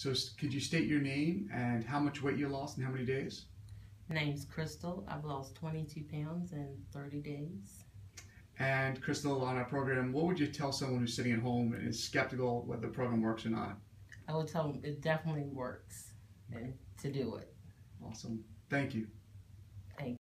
So could you state your name and how much weight you lost in how many days? Name's Crystal. I've lost 22 pounds in 30 days. And Crystal, on our program, what would you tell someone who's sitting at home and is skeptical whether the program works or not? I would tell them it definitely works and to do it. Awesome. Thank you.